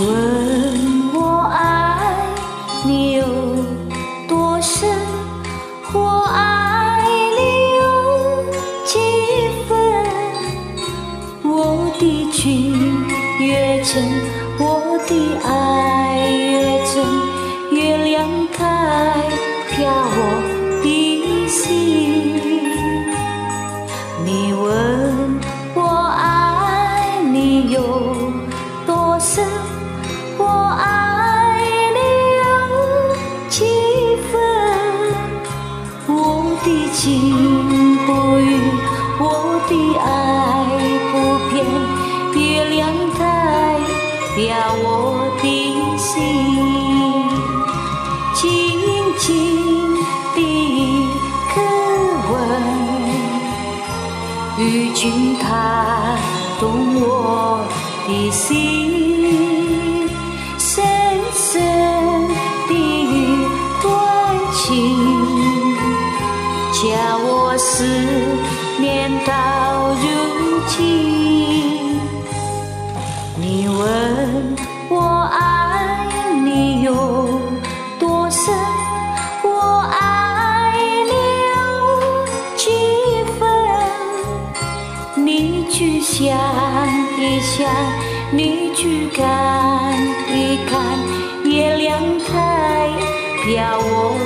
问我爱你有多深，我爱你有几分？我的情越真，我的爱越真，月亮代表。情不渝，我的爱不变，月亮代表我的心，静静的渴问，与君踏动我的心，叫我思念到如今。你问我爱你有多深，我爱你有几分？你去想一想，你去看一看，月亮代表我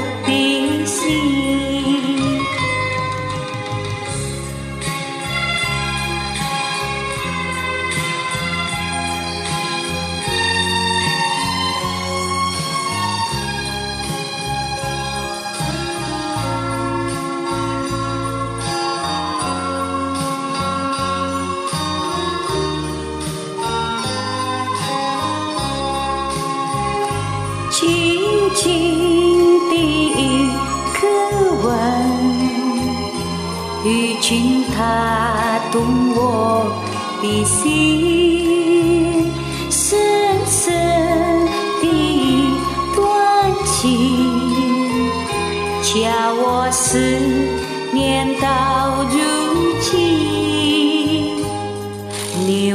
轻轻的一个吻，已经打动我的心，深深的断情，叫我思念到如今。你